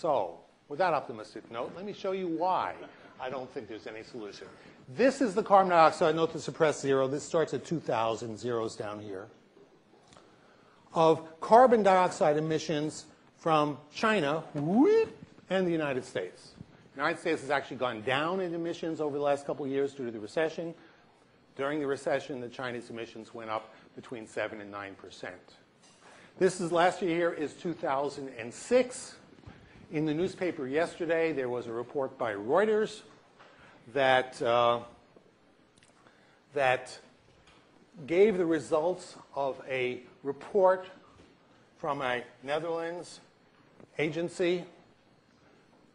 So, with that optimistic note, let me show you why I don't think there's any solution. This is the carbon dioxide, note the suppressed zero. This starts at 2,000, zeros down here. Of carbon dioxide emissions from China and the United States. The United States has actually gone down in emissions over the last couple of years due to the recession. During the recession, the Chinese emissions went up between 7 and 9 percent. This is last year here is 2006. In the newspaper yesterday, there was a report by Reuters that, uh, that gave the results of a report from a Netherlands agency.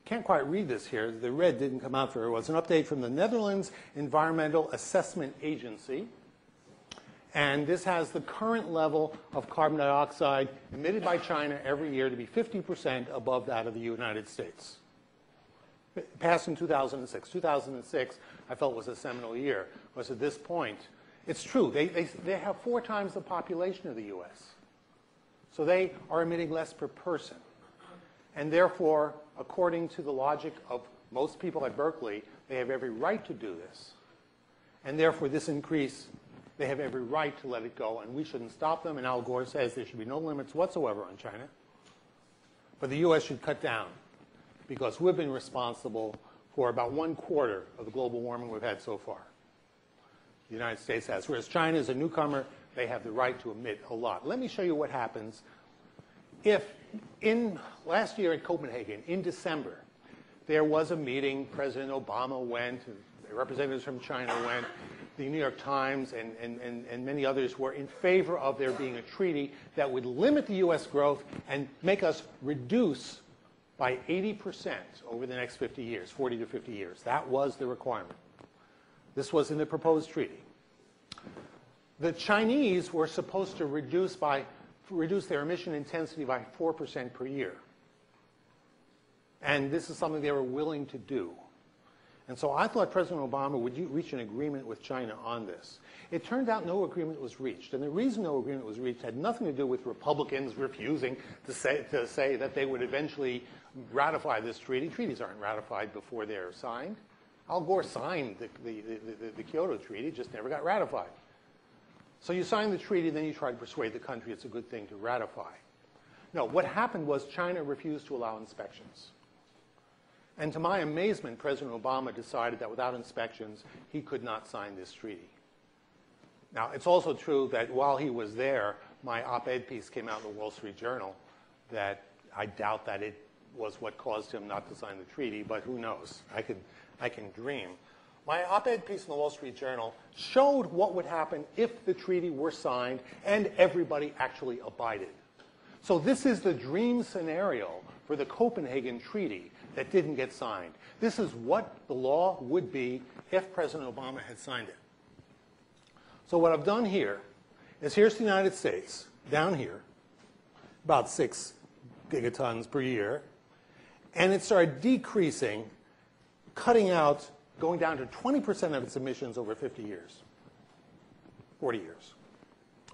Can't quite read this here. The red didn't come out very well. It's an update from the Netherlands Environmental Assessment Agency. And this has the current level of carbon dioxide emitted by China every year to be 50% above that of the United States. It passed in 2006. 2006, I felt was a seminal year, was at this point, it's true, they, they, they have four times the population of the U.S. So they are emitting less per person. And therefore, according to the logic of most people at Berkeley, they have every right to do this. And therefore, this increase they have every right to let it go, and we shouldn't stop them. And Al Gore says there should be no limits whatsoever on China. But the U.S. should cut down because we've been responsible for about one quarter of the global warming we've had so far. The United States has. Whereas China is a newcomer, they have the right to emit a lot. Let me show you what happens if in last year in Copenhagen, in December, there was a meeting, President Obama went, representatives from China went, the New York Times and, and, and, and, many others were in favor of there being a treaty that would limit the U.S. growth and make us reduce by 80% over the next 50 years, 40 to 50 years. That was the requirement. This was in the proposed treaty. The Chinese were supposed to reduce, by, reduce their emission intensity by 4% per year. And this is something they were willing to do. And so I thought President Obama would reach an agreement with China on this. It turned out no agreement was reached. And the reason no agreement was reached had nothing to do with Republicans refusing to say, to say that they would eventually ratify this treaty. Treaties aren't ratified before they're signed. Al Gore signed the, the, the, the Kyoto Treaty, just never got ratified. So you sign the treaty, then you try to persuade the country it's a good thing to ratify. No, what happened was China refused to allow inspections. And to my amazement, President Obama decided that without inspections, he could not sign this treaty. Now, it's also true that while he was there, my op-ed piece came out in the Wall Street Journal that I doubt that it was what caused him not to sign the treaty, but who knows? I can, I can dream. My op-ed piece in the Wall Street Journal showed what would happen if the treaty were signed and everybody actually abided. So this is the dream scenario for the Copenhagen Treaty that didn't get signed. This is what the law would be if President Obama had signed it. So what I've done here is here's the United States, down here, about 6 gigatons per year, and it started decreasing, cutting out, going down to 20% of its emissions over 50 years, 40 years.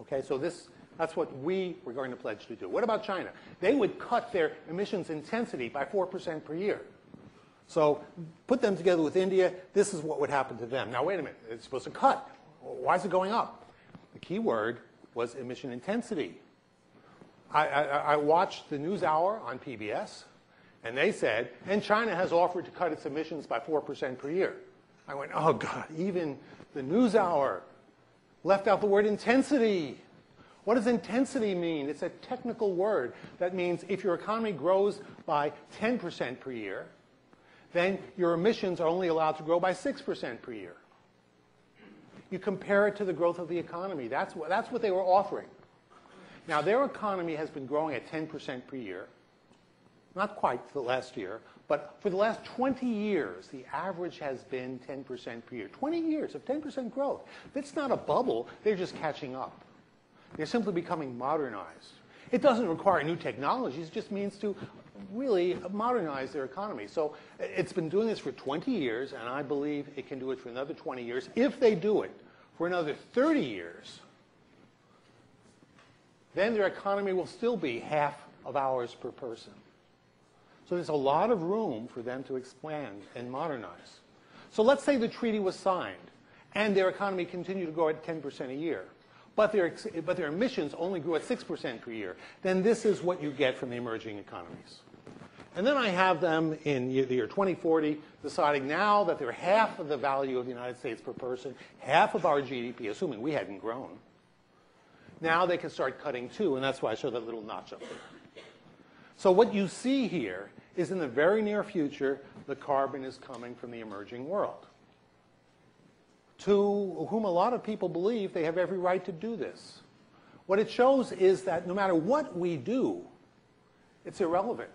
Okay, so this that's what we were going to pledge to do. What about China? They would cut their emissions intensity by 4% per year. So put them together with India, this is what would happen to them. Now, wait a minute. It's supposed to cut. Why is it going up? The key word was emission intensity. I, I, I watched the NewsHour on PBS, and they said, and China has offered to cut its emissions by 4% per year. I went, oh, God, even the NewsHour left out the word intensity. What does intensity mean? It's a technical word that means if your economy grows by 10% per year, then your emissions are only allowed to grow by 6% per year. You compare it to the growth of the economy. That's what, that's what they were offering. Now, their economy has been growing at 10% per year. Not quite the last year, but for the last 20 years, the average has been 10% per year. 20 years of 10% growth. That's not a bubble. They're just catching up. They're simply becoming modernized. It doesn't require new technologies. It just means to really modernize their economy. So it's been doing this for 20 years, and I believe it can do it for another 20 years. If they do it for another 30 years, then their economy will still be half of ours per person. So there's a lot of room for them to expand and modernize. So let's say the treaty was signed and their economy continued to grow at 10% a year, but their, but their emissions only grew at 6% per year. Then this is what you get from the emerging economies. And then I have them in the year 2040 deciding now that they're half of the value of the United States per person, half of our GDP, assuming we hadn't grown. Now they can start cutting too, and that's why I show that little notch up there. So what you see here is in the very near future, the carbon is coming from the emerging world, to whom a lot of people believe they have every right to do this. What it shows is that no matter what we do, it's irrelevant